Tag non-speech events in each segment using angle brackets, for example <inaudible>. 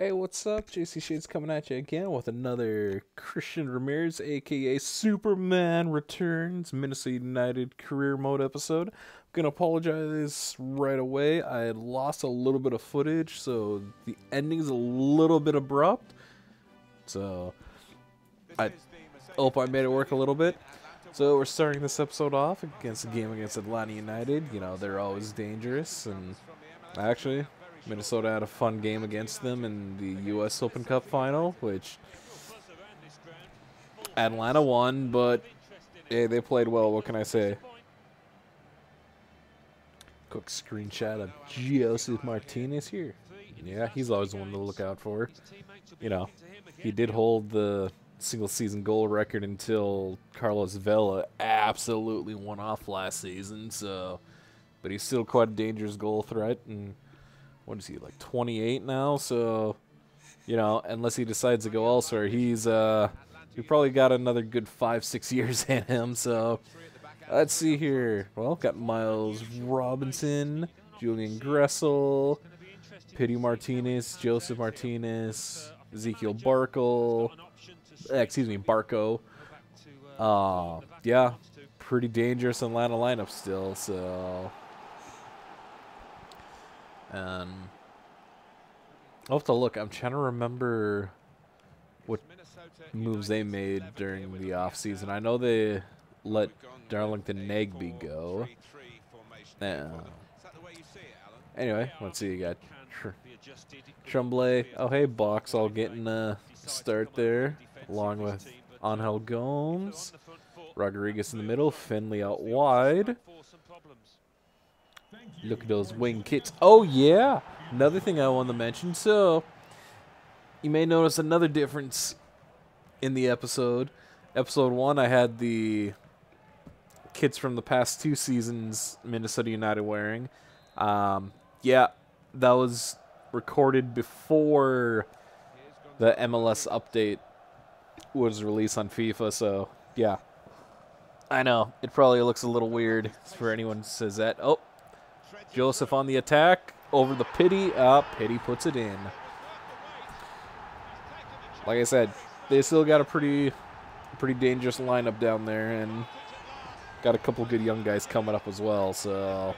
Hey, what's up? JC Shades coming at you again with another Christian Ramirez, aka Superman Returns Minnesota United career mode episode. I'm gonna apologize right away. I had lost a little bit of footage, so the ending's a little bit abrupt. So I hope I made it work a little bit. So we're starting this episode off against a game against Atlanta United. You know, they're always dangerous and actually Minnesota had a fun game against them in the U.S. Open Cup final, which Atlanta won, but hey, they played well. What can I say? Quick screenshot of Josef Martinez here. Yeah, he's always one to look out for. You know, he did hold the single season goal record until Carlos Vela absolutely won off last season. So, but he's still quite a dangerous goal threat and what is he like 28 now? So, you know, unless he decides to go elsewhere, he's uh, he probably got another good five six <laughs> years in him. So, let's see here. Well, got Miles Robinson, Julian Gressel, Pity Martinez, Josef Martinez, Ezekiel Barkle, excuse me, Barco. Uh, yeah, pretty dangerous Atlanta lineup still. So and I'll have to look. I'm trying to remember what moves they made during the off season. I know they let Darlington Nagbe go. Uh, anyway, let's see. You got Tr Tremblay. Oh, hey, Boxall getting a start there, along with Angel Gomes. Rodriguez in the middle, Finlay out wide. Look at those wing kits. Oh, yeah. Another thing I want to mention. So, you may notice another difference in the episode. Episode 1, I had the kits from the past two seasons Minnesota United wearing. Um, yeah, that was recorded before the MLS update was released on FIFA. So, yeah. I know. It probably looks a little weird for anyone who says that. Oh, Josef on the attack. Over the pity. Up. Uh, pity puts it in. Like I said, they still got a pretty pretty dangerous lineup down there and got a couple good young guys coming up as well, so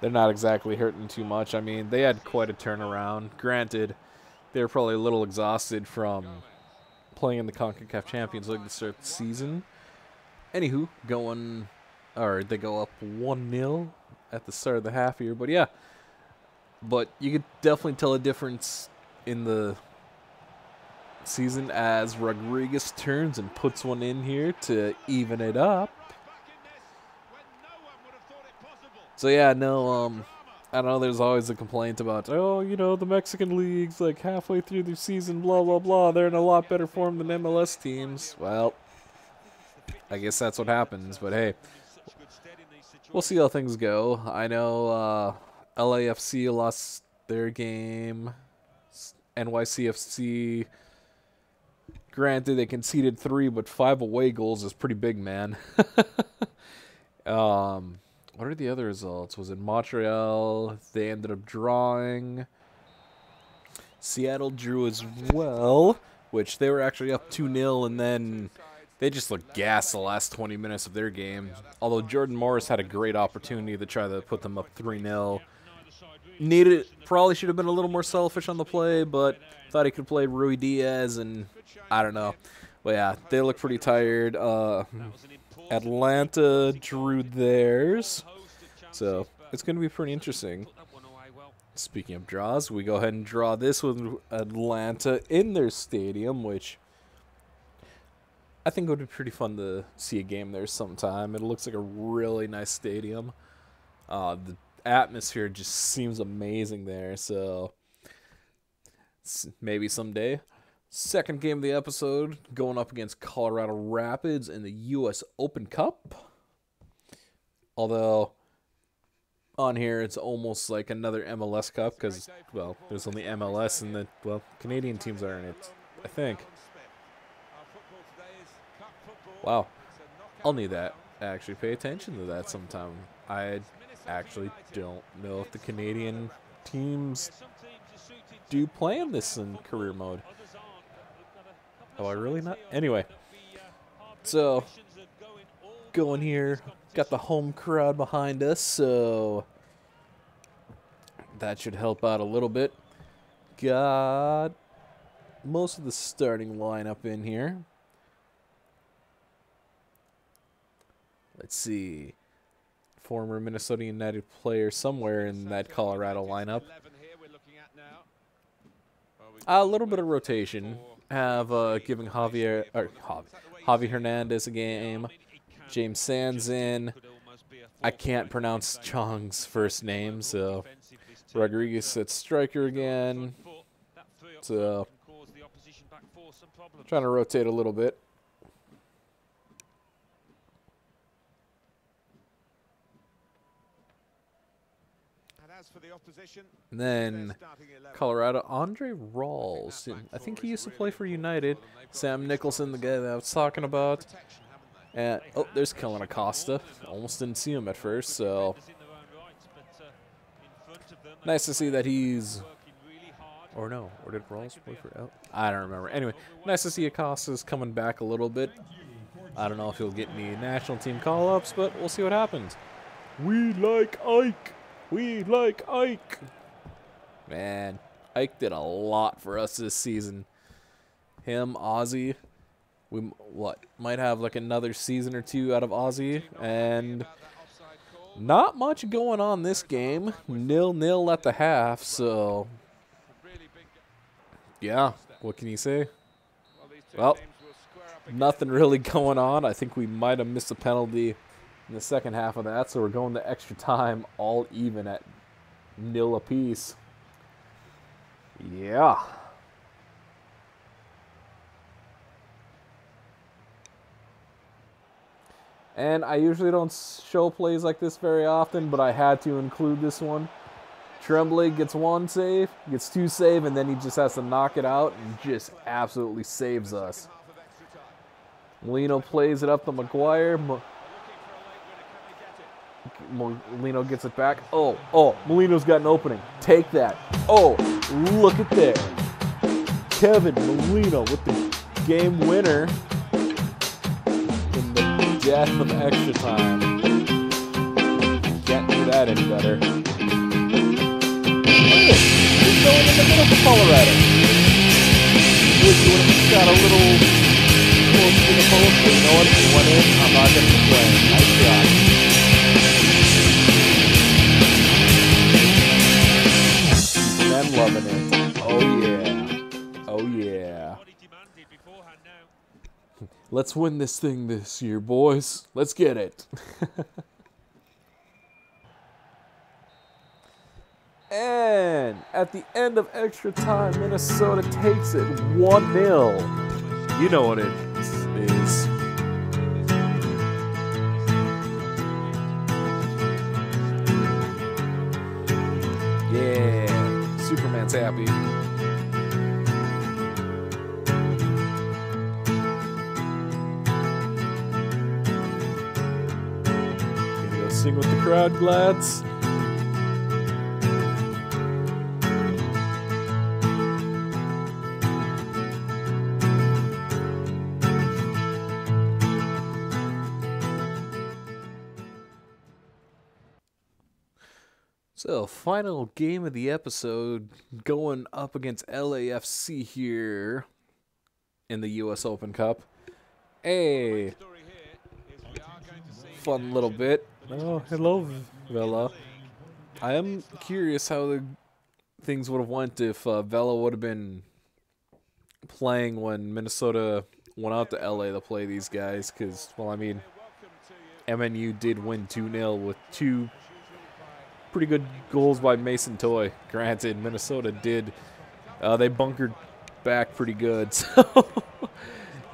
they're not exactly hurting too much. I mean, they had quite a turnaround. Granted, they were probably a little exhausted from playing in the CONCACAF Champions League to start the season. Anywho, going, or they go up 1 0 at the start of the half here. But yeah, but you could definitely tell a difference in the season as Rodriguez turns and puts one in here to even it up. So yeah, no, um, I don't know there's always a complaint about, oh, you know, the Mexican leagues, like halfway through the season, blah, blah, blah, they're in a lot better form than MLS teams. Well, I guess that's what happens, but hey, we'll see how things go. I know uh, LAFC lost their game. NYCFC, granted, they conceded three, but five away goals is pretty big, man. <laughs> um, what are the other results? Was it Montreal? They ended up drawing. Seattle drew as well, which they were actually up 2 0, and then they just looked gassed the last 20 minutes of their game. Although Jordan Morris had a great opportunity to try to put them up 3 0. Needed probably should have been a little more selfish on the play, but thought he could play Ruidiaz, and I don't know. But yeah, they look pretty tired. Uh, Atlanta drew theirs, so it's going to be pretty interesting. Speaking of draws, we go ahead and draw this with Atlanta in their stadium, which I think it would be pretty fun to see a game there sometime. It looks like a really nice stadium. Uh, the atmosphere just seems amazing there. So maybe someday. Second game of the episode, going up against Colorado Rapids in the U.S. Open Cup. Although on here it's almost like another MLS Cup because, well, there's only MLS and the, well, Canadian teams are in it, I think. Wow. I'll need that. Actually, pay attention to that sometime. I actually don't know if the Canadian teams do playing this in career mode. Oh, I really not? Anyway, so going here, got the home crowd behind us, so that should help out a little bit. Got most of the starting lineup in here. Let's see. Former Minnesota United player somewhere in that Colorado lineup. A little bit of rotation. Have uh, giving Javier or Javi, Javi Hernandez a game. James Sands in. I can't pronounce Chong's first name, so Rodriguez at striker again. So trying to rotate a little bit. And then Colorado, Andre Rawls. I think he used to play for United. Sam Nicholson, the guy that I was talking about. And oh, there's Kellyn Acosta. Almost didn't see him at first, so nice to see that he's. Or no, or did Rawls play for? Oh, I don't remember. Anyway, nice to see Acosta's coming back a little bit. I don't know if he'll get any national team call-ups, but we'll see what happens. We like Ike. We like Ike. Man, Ike did a lot for us this season. Him, Ozzy. We what might have like another season or two out of Ozzy, and not much going on this game. Nil nil at the half, so yeah. What can you say? Well, nothing really <laughs> going on. I think we might have missed a penalty in the second half of that. So we're going to extra time, all even at nil apiece. Yeah. And I usually don't show plays like this very often, but I had to include this one. Tremblay gets one save, gets two save, and then he just has to knock it out and just absolutely saves us. Molino plays it up to McGuire. Molino gets it back. Oh, oh, Molino's got an opening. Take that. Oh, look at there. Kevin Molino with the game winner in the death of extra time. Can't do that any better. He's going in the middle for Colorado. Wish he would have got a little close to the post, but you know what? He went in. I'm not going to complain. Nice shot. Loving. Oh yeah. Oh yeah. <laughs> Let's win this thing this year, boys. Let's get it. <laughs> and at the end of extra time, Minnesota takes it 1 0. You know what it is. Superman's happy. Gonna go sing with the crowd, Glads. So, final game of the episode going up against LAFC here in the US Open Cup. A fun little bit. Oh, hello, Vela. I am curious how the things would have went if uh, Vela would have been playing when Minnesota went out to LA to play these guys. Because, well, I mean, MNU did win 2 0 with two pretty good goals by Mason Toye. Granted, Minnesota did. Uh, they bunkered back pretty good. <laughs> So,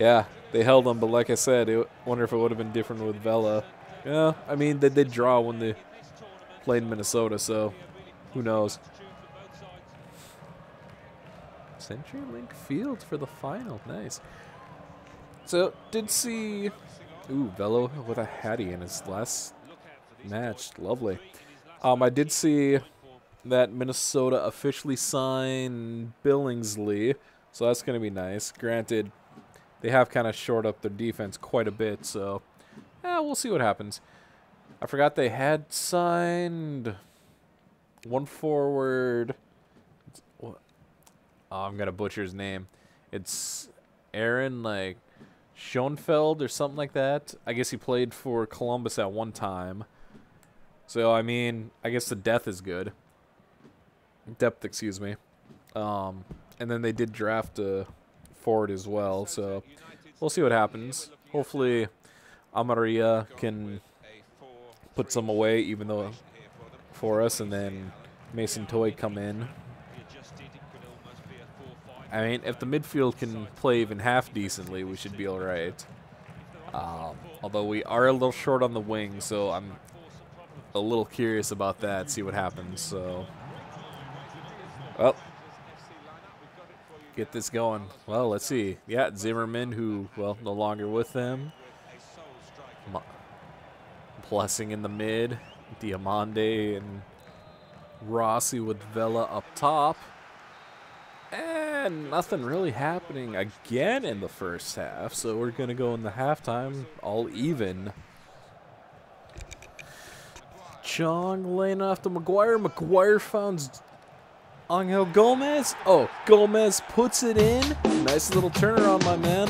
yeah, they held them. But like I said, I wonder if it would have been different with Vela. Yeah, I mean, they did draw when they played Minnesota, so who knows. CenturyLink Field for the final. Nice. So, did see... Ooh, Vela with a Hattie in his last match. Lovely. Um, I did see that Minnesota officially signed Billingsley, so that's going to be nice. Granted, they have kind of shored up their defense quite a bit, so yeah, we'll see what happens. I forgot they had signed one forward. Oh, I'm gonna butcher his name. It's Aaron like Schoenfeld or something like that. I guess he played for Columbus at one time. So I mean, I guess the depth is good. Depth, excuse me. Um, and then they did draft a forward as well. So we'll see what happens. Hopefully, Amarilla can put some away, even though for us, and then Mason Toye come in. I mean, if the midfield can play even half decently, we should be all right. Um, although we are a little short on the wing, so I'm a little curious about that. See what happens. So, well, get this going. Well, let's see. Yeah, Zimmerman, who well no longer with them. Blessing in the mid. Diomande and Rossi with Vela up top. And nothing really happening again in the first half. So we're going to go in the halftime all even. Chong laying off to McGuire. McGuire found Angel Gomez. Oh, Gomez puts it in. Nice little turnaround, my man.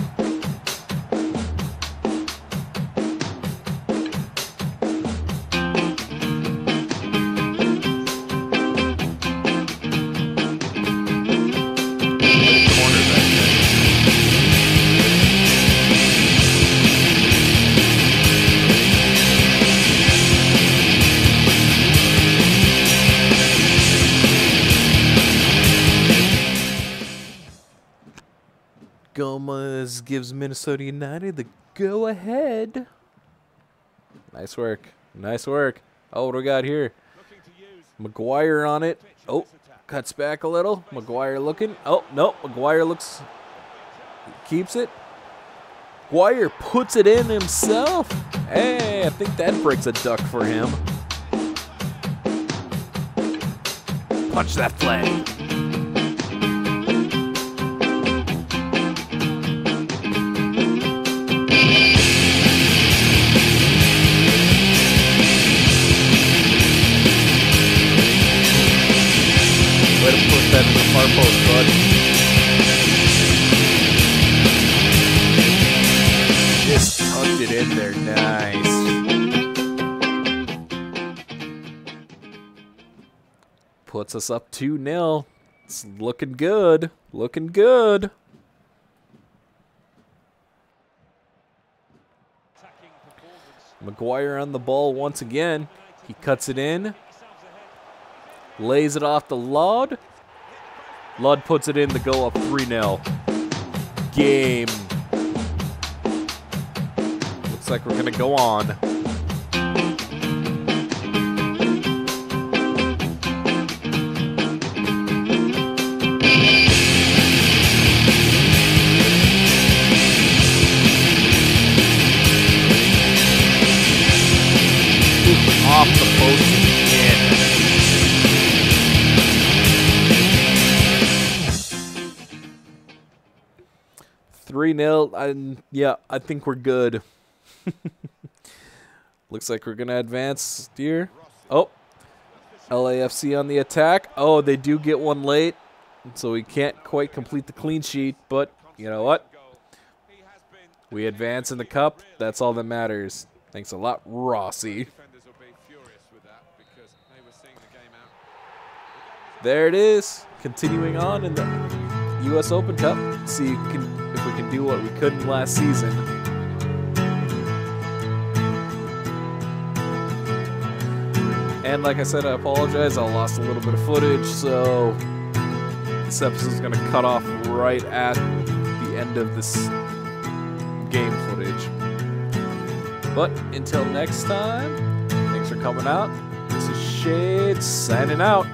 Gives Minnesota United the go ahead. Nice work. Nice work. Oh, what do we got here? McGuire on it. Oh, cuts back a little. McGuire looking. Oh, no. McGuire looks. Keeps it. McGuire puts it in himself. Hey, I think that breaks a duck for him. Punch that flag. Far post, bud. Just tucked it in there. Nice. Puts us up 2 0. It's looking good. Looking good. McGuire on the ball once again. He cuts it in. Lays it off the Lod. Lod puts it in, the go up 3-0. Game. Looks like we're going to go on. 0. And yeah, I think we're good. <laughs> Looks like we're going to advance here. Oh, LAFC on the attack. Oh, they do get one late, so we can't quite complete the clean sheet. But you know what? We advance in the cup. That's all that matters. Thanks a lot, Rossi. There it is. Continuing on in the U.S. Open Cup. See, can if we can do what we couldn't last season. And like I said, I apologize. I lost a little bit of footage, so this episode is going to cut off right at the end of this game footage. But until next time, thanks for coming out. This is Shade signing out.